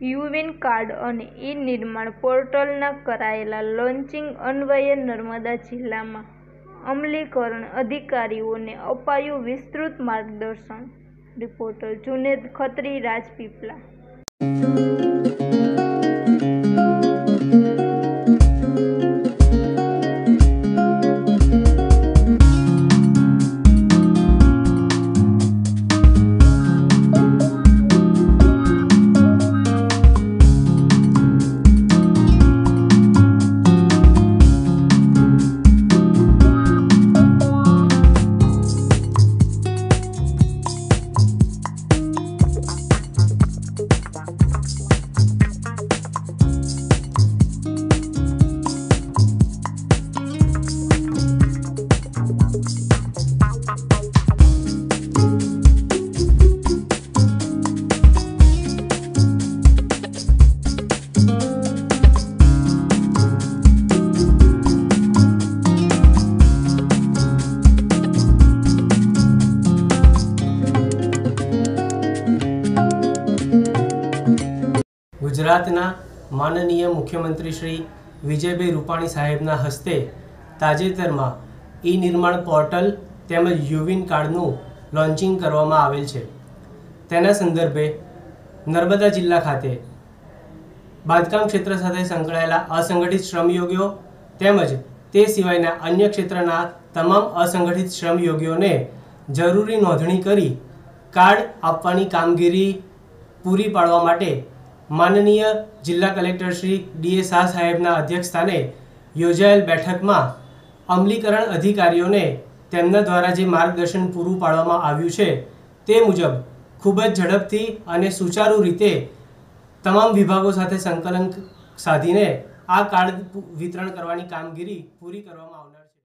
યુવિન card અને ઈ નિર્માણ પોર્ટલના કરાયેલા લોન્ચિંગ અન્વયે નર્મદા જિલ્લામાં અમલીકરણ અધિકારીઓને અપાયું વિસ્તૃત માર્ગદર્શન. રિપોર્ટર જુનેદ ખત્રી, રાજપીપળા. ગુજરાતના માનનીય મુખ્યમંત્રી શ્રી વિજયભાઈ રૂપાણી સાહેબના હસ્તે તાજેતરમાં ઈ નિર્માણ પોર્ટલ તેમજ યુવિન કાર્ડનું લોન્ચિંગ કરવામાં આવેલ છે. તેના સંદર્ભે નર્મદા જિલ્લા ખાતે બાંધકામ ક્ષેત્ર સાથે સંકળાયેલા અસંગઠિત શ્રમયોગીઓ તેમજ તે સિવાયના અન્ય ક્ષેત્રના તમામ અસંગઠિત શ્રમયોગીઓને જરૂરી નોંધણી કરી કાર્ડ આપવાની કામગીરી પૂરી પાડવા માટે માનનીય જિલ્લા કલેક્ટર શ્રી ડીએ શાહ સાહેબના અધ્યક્ષસ્થાને યોજાયેલ બેઠકમાં અમલીકરણ અધિકારીઓને તેમના દ્વારા જે માર્ગદર્શન પૂરું પાડવામાં આવ્યું છે તે મુજબ ખૂબ જ ઝડપથી અને સુચારુ રીતે તમામ વિભાગો સાથે સંકલન સાધીને આ કાર્ડ વિતરણ કરવાની કામગીરી પૂરી કરવામાં આવનાર